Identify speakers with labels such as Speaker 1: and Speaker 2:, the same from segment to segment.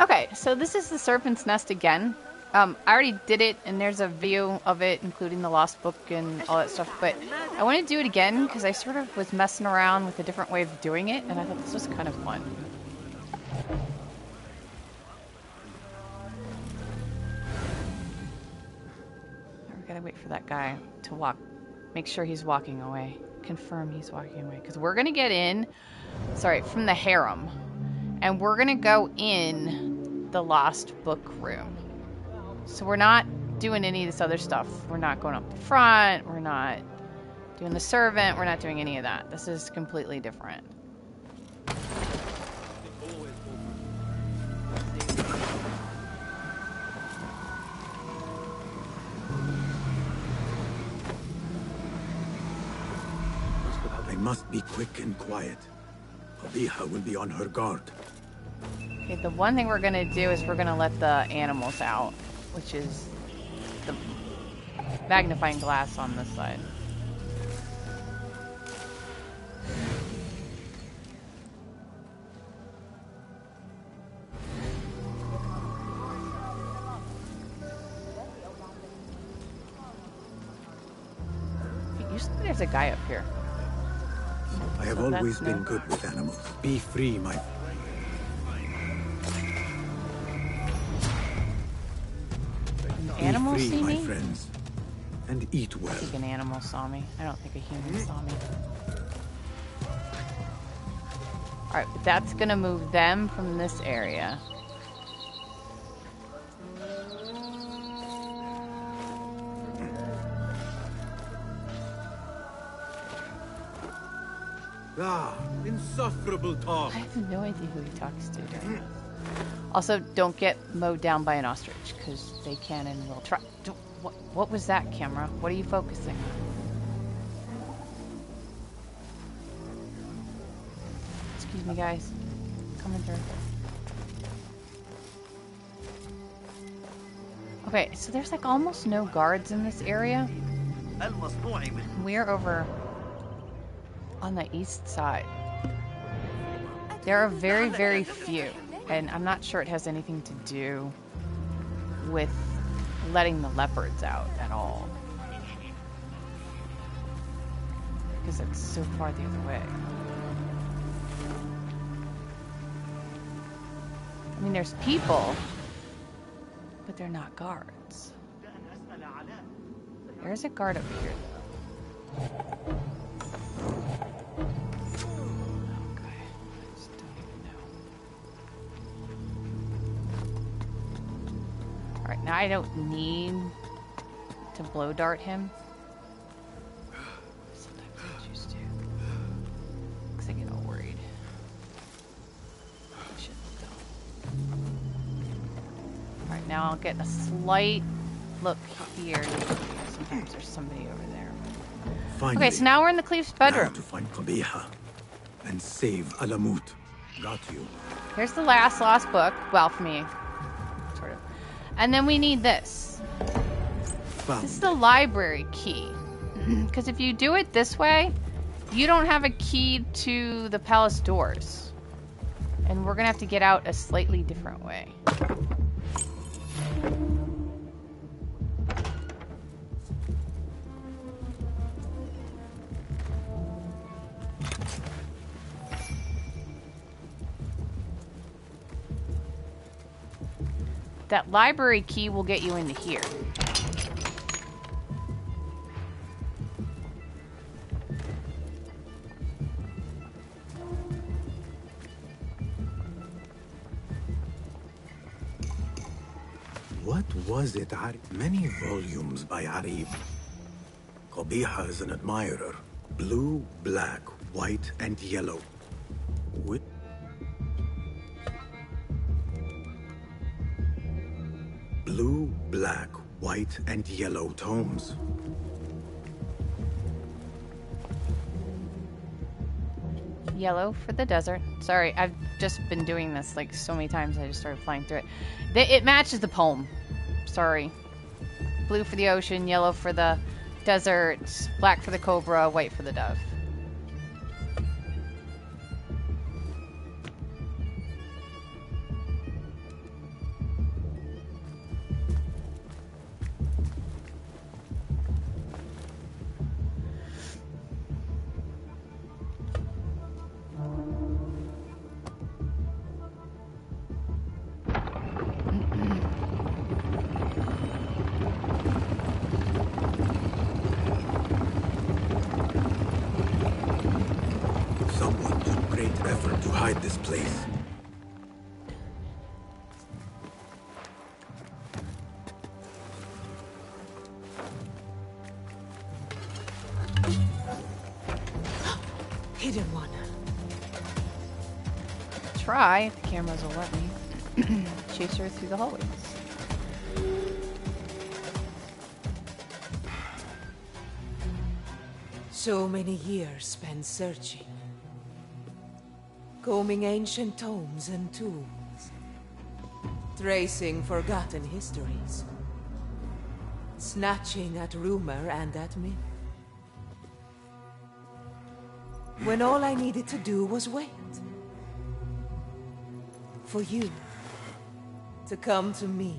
Speaker 1: Okay, so this is the Serpent's Nest again. Um, I already did it, and there's a video of it, including the Lost Book and all that stuff. But I want to do it again because I sort of was messing around with a different way of doing it, and I thought this was kind of fun. We gotta wait for that guy to walk. Make sure he's walking away. Confirm he's walking away because we're gonna get in. Sorry, from the harem, and we're gonna go in the Lost Book room. So we're not doing any of this other stuff. We're not going up the front. We're not doing the servant. We're not doing any of that. This is completely different.
Speaker 2: They must be quick and quiet. Qabiha will be on her guard.
Speaker 1: Okay, the one thing we're gonna do is we're gonna let the animals out, which is the magnifying glass on this side. Usually there's a guy up here.
Speaker 2: I have
Speaker 1: So
Speaker 2: always been
Speaker 1: no-
Speaker 2: good with animals. Be free, my
Speaker 1: Animals
Speaker 2: be free,
Speaker 1: see
Speaker 2: my
Speaker 1: me?
Speaker 2: friends, and eat well.
Speaker 1: I think an animal saw me. I don't think a human saw me. Alright, but that's gonna move them from this area.
Speaker 2: Ah, insufferable talk.
Speaker 1: I have no idea who he talks to during this. Also, don't get mowed down by an ostrich, because they can and will try. What, what was that, camera? What are you focusing on? Excuse me, guys. Coming through. Okay, so there's like almost no guards in this area. We're over on the east side. There are very, very few, and I'm not sure it has anything to do with letting the leopards out at all. Because it's so far the other way. I mean, there's people, but they're not guards. There's a guard up here, though. Alright, now I don't need to blow dart him. Sometimes I choose to. Because I get all worried. I shouldn't, though. Alright, now I'll get a slight look here. Sometimes there's somebody over there.
Speaker 2: Finally,
Speaker 1: Okay, so now we're in the
Speaker 2: Caliph's
Speaker 1: bedroom.
Speaker 2: to find Qabiha and save Alamut. Got you.
Speaker 1: Here's the last lost book. Well, for me. And then we need this. This is the library key. Mm-hmm. Because if you do it this way, you don't have a key to the palace doors. And we're going to have to get out a slightly different way. That library key will get you into here.
Speaker 2: What was it? Many volumes by Arif. Qabiha is an admirer. Blue, black, white, and yellow. White, and yellow tomes.
Speaker 1: Yellow for the desert. Sorry, I've just been doing this like so many times. I just started flying through it. It matches the poem. Sorry. Blue for the ocean, yellow for the desert, black for the cobra, white for the dove.
Speaker 2: Effort to hide this place.
Speaker 3: Hidden one.
Speaker 1: Try if the cameras will let me. Chase her through the hallways.
Speaker 3: So many years spent searching. Combing ancient tomes and tombs. Tracing forgotten histories. Snatching at rumor and at myth. When all I needed to do was wait. For you to come to me.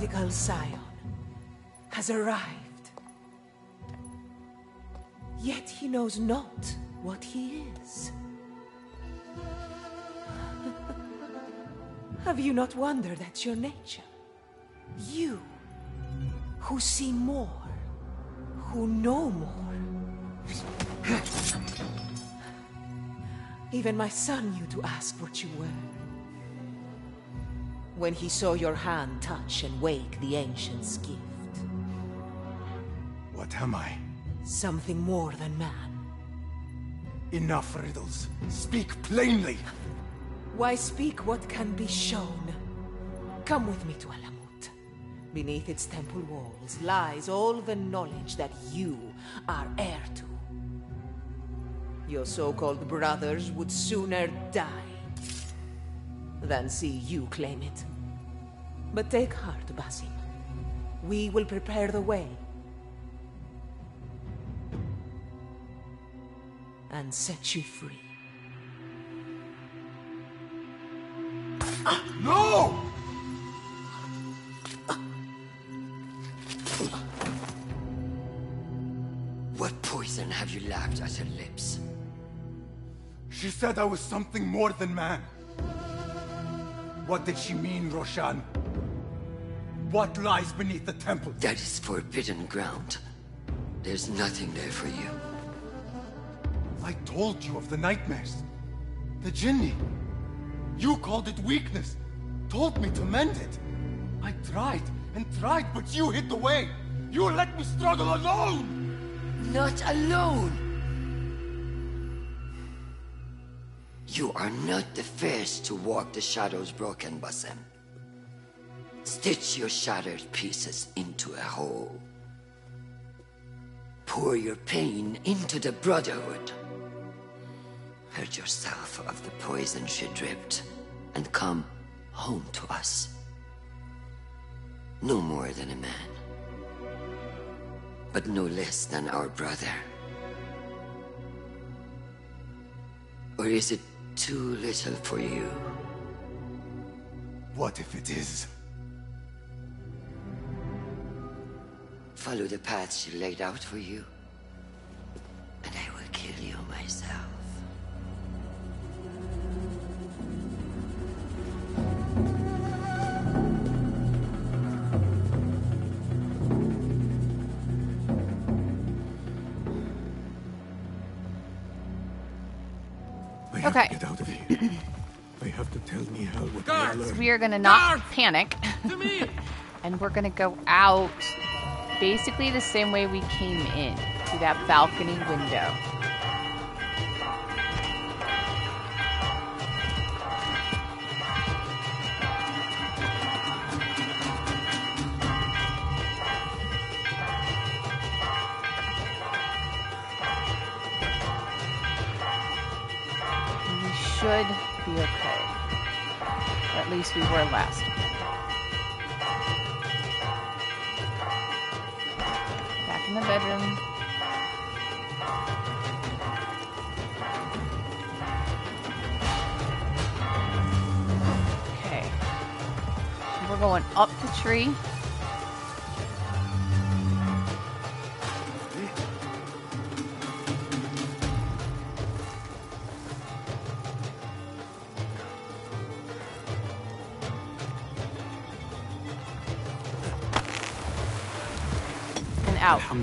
Speaker 3: Prodigal scion has arrived. Yet he knows not what he is. Have you not wondered at your nature? You, who see more, who know more. Even my son knew to ask what you were. When he saw your hand touch and wake the ancient's gift.
Speaker 2: What am I?
Speaker 3: Something more than man.
Speaker 2: Enough riddles. Speak plainly.
Speaker 3: Why speak what can be shown? Come with me to Alamut. Beneath its temple walls lies all the knowledge that you are heir to. Your so-called brothers would sooner die than see you claim it. But take heart, Basim. We will prepare the way. And set you free.
Speaker 2: No!
Speaker 4: What poison have you lapped at her lips?
Speaker 2: She said I was something more than man. What did she mean, Roshan? What lies beneath the temple?
Speaker 4: That is forbidden ground. There's nothing there for you.
Speaker 2: I told you of the nightmares. The Jinni. You called it weakness. Told me to mend it. I tried and tried, but you hid the way. You let me struggle alone!
Speaker 4: Not alone! You are not the first to walk the shadows broken, Basim. Stitch your shattered pieces into a whole. Pour your pain into the Brotherhood. Hurt yourself of the poison she dripped, and come home to us. No more than a man, but no less than our brother. Or is it too little for you?
Speaker 2: What if it is?
Speaker 4: Follow the path she laid out for you, and I will kill you myself.
Speaker 2: I have
Speaker 1: Okay.
Speaker 2: to get out of here. I have to tell me how. I
Speaker 5: Guards!
Speaker 1: We are gonna not
Speaker 5: Guards!
Speaker 1: panic.
Speaker 5: To me!
Speaker 1: and we're gonna go out basically the same way we came in through that balcony window. We should be okay. At least we were last. Bedroom. Okay. We're going up the tree. Out. All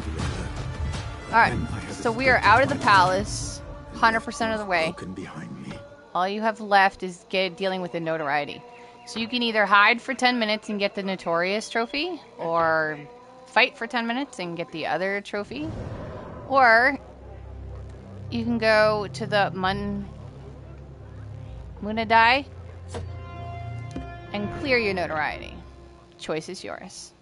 Speaker 1: right.
Speaker 2: Then I have
Speaker 1: So we are out of the palace, 100% of the way.
Speaker 2: Broken behind me.
Speaker 1: All you have left is get dealing with the notoriety. So you can either hide for 10 minutes and get the notorious trophy, or fight for 10 minutes and get the other trophy, or you can go to the Mun Munadi and clear your notoriety. Choice is yours.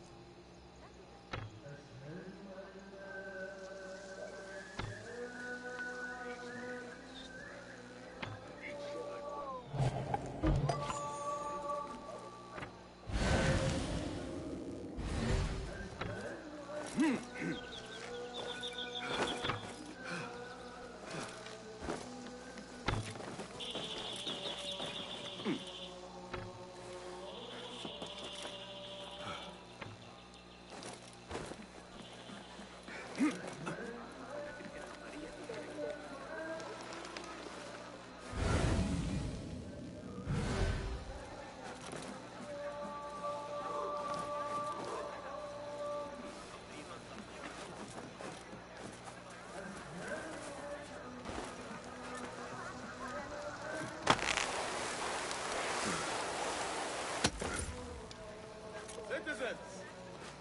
Speaker 5: Citizens,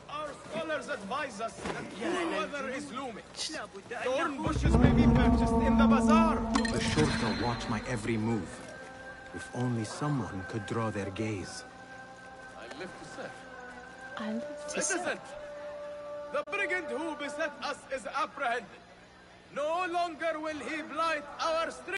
Speaker 5: our scholars advise us that cool weather is looming. Thorn bushes may be purchased in the bazaar.
Speaker 2: The Shurta watch my every move. If only someone could draw their gaze.
Speaker 5: I live to serve.
Speaker 1: I live to
Speaker 5: Citizen, the brigand who beset us is apprehended. No longer will he blight our streets.